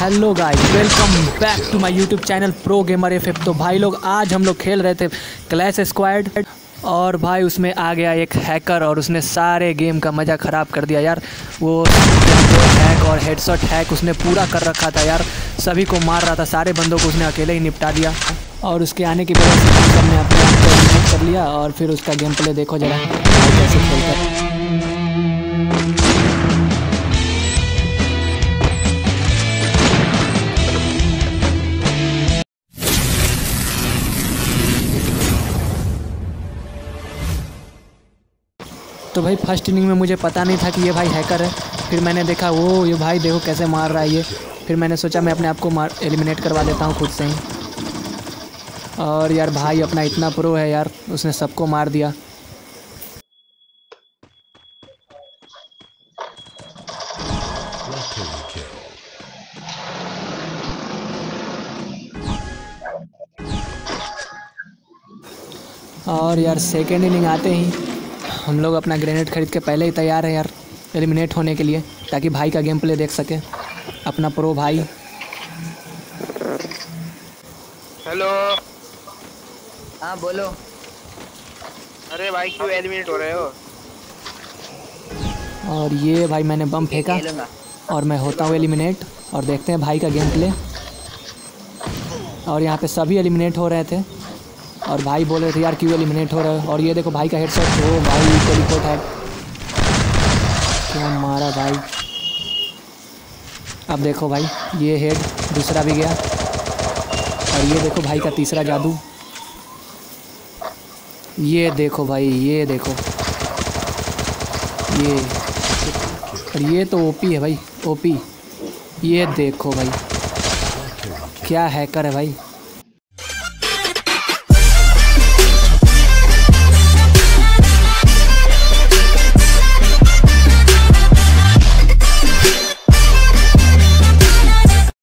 Hello guys welcome back to my YouTube channel pro gamer F तो भाई लोग, आज हम लोग खेल रहे थे क्लैश स्क्वाड और भाई उसमें आ गया एक हैकर और उसने सारे गेम का मज़ा ख़राब कर दिया यार। वो हैक और हेडसेट हैक उसने पूरा कर रखा था यार। सभी को मार रहा था, सारे बंदों को उसने अकेले ही निपटा दिया। और उसके आने की वजह से हम सबने अपने आप को कर लिया और फिर उसका गेम प्ले देखो जरा कैसे खेलता तो भाई फ़र्स्ट इनिंग में मुझे पता नहीं था कि ये भाई हैकर है। फिर मैंने देखा वो ये भाई देखो कैसे मार रहा है ये। फिर मैंने सोचा, मैं अपने आप को मार एलिमिनेट करवा देता हूँ खुद से ही। और यार भाई अपना इतना प्रो है यार, उसने सबको मार दिया। और यार सेकेंड इनिंग आते ही हम लोग अपना ग्रेनेड खरीद के पहले ही तैयार है यार एलिमिनेट होने के लिए ताकि भाई का गेम प्ले देख सके। अपना प्रो भाई। हेलो हाँ बोलो। अरे भाई क्यों एलिमिनेट हो रहे हो? और ये भाई मैंने बम फेंका और मैं होता हूँ एलिमिनेट और देखते हैं भाई का गेम प्ले और यहाँ पे सभी एलिमिनेट हो रहे थे। और भाई बोल रहे थे, यार, क्यों एलिमिनेट हो रहे हो? और ये देखो भाई का हेडसेट ओ भाई टेलीपोर्ट है। क्या मारा भाई? अब देखो भाई, ये हेड दूसरा भी गया। और ये देखो भाई का तीसरा जादू। ये देखो भाई, ये देखो। ये और ये तो ओपी है भाई ओपी ये देखो भाई, क्या हैकर है भाई।